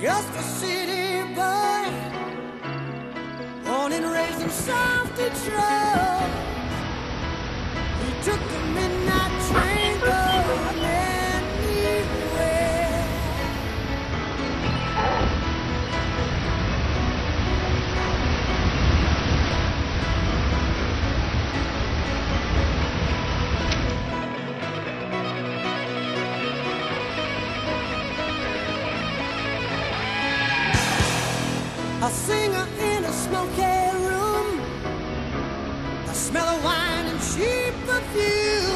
Just a city boy, born and raised in South Detroit. He took the A singer in a smoky room. A smell of wine and cheap perfume.